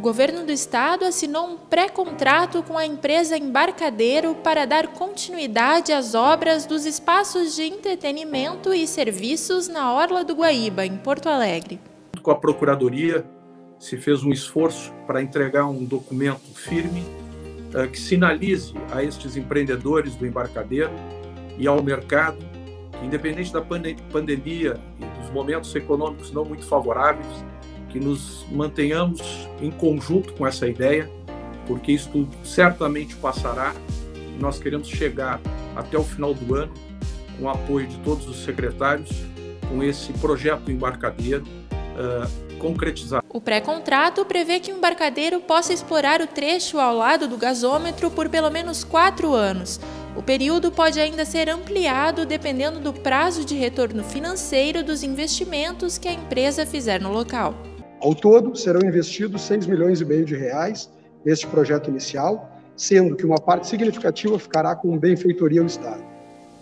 O governo do estado assinou um pré-contrato com a empresa Embarcadeiro para dar continuidade às obras dos espaços de entretenimento e serviços na Orla do Guaíba, em Porto Alegre. Com a Procuradoria, se fez um esforço para entregar um documento firme uh, que sinalize a estes empreendedores do embarcadeiro e ao mercado que, independente da pandemia e dos momentos econômicos não muito favoráveis, que nos mantenhamos em conjunto com essa ideia, porque isso certamente passará. Nós queremos chegar até o final do ano com o apoio de todos os secretários, com esse projeto embarcadeiro uh, concretizado. O pré-contrato prevê que o embarcadeiro possa explorar o trecho ao lado do gasômetro por pelo menos quatro anos. O período pode ainda ser ampliado dependendo do prazo de retorno financeiro dos investimentos que a empresa fizer no local. Ao todo, serão investidos 6 milhões e meio de reais neste projeto inicial, sendo que uma parte significativa ficará com benfeitoria ao Estado.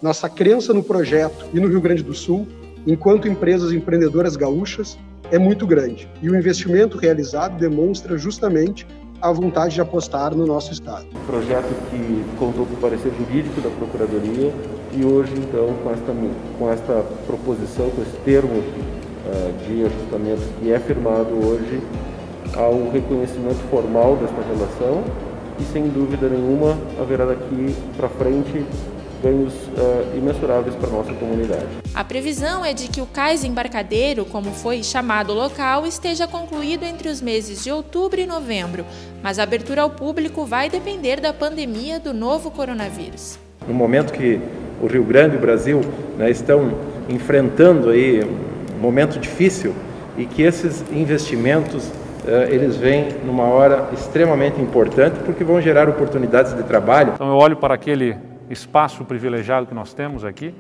Nossa crença no projeto e no Rio Grande do Sul, enquanto empresas empreendedoras gaúchas, é muito grande e o investimento realizado demonstra justamente a vontade de apostar no nosso Estado. Projeto que contou com o parecer jurídico da Procuradoria e hoje, então, com esta, com esta proposição, com esse termo de ajustamento que é firmado hoje, há um reconhecimento formal desta relação e, sem dúvida nenhuma, haverá daqui para frente ganhos uh, imensuráveis para a nossa comunidade. A previsão é de que o cais embarcadeiro, como foi chamado o local, esteja concluído entre os meses de outubro e novembro, mas a abertura ao público vai depender da pandemia do novo coronavírus. No momento que o Rio Grande e o Brasil né, estão enfrentando aí momento difícil e que esses investimentos eh, eles vêm numa hora extremamente importante porque vão gerar oportunidades de trabalho. Então eu olho para aquele espaço privilegiado que nós temos aqui,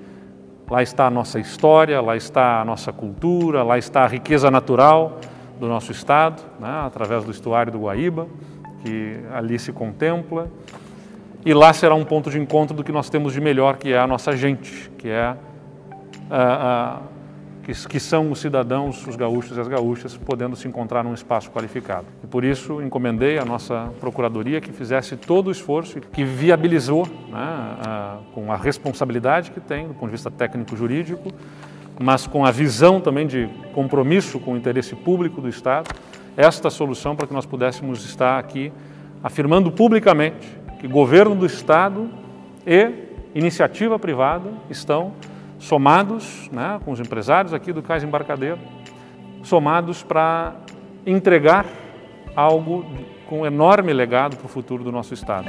lá está a nossa história, lá está a nossa cultura, lá está a riqueza natural do nosso estado, né, através do estuário do Guaíba, que ali se contempla. E lá será um ponto de encontro do que nós temos de melhor, que é a nossa gente, que é a, a que, que são os cidadãos, os gaúchos e as gaúchas, podendo se encontrar num espaço qualificado. E por isso encomendei à nossa Procuradoria que fizesse todo o esforço, que viabilizou, né, a, com a responsabilidade que tem do ponto de vista técnico-jurídico, mas com a visão também de compromisso com o interesse público do Estado, esta solução para que nós pudéssemos estar aqui afirmando publicamente que governo do Estado e iniciativa privada estão somados né, com os empresários aqui do Cais Embarcadeiro, somados para entregar algo com enorme legado para o futuro do nosso Estado.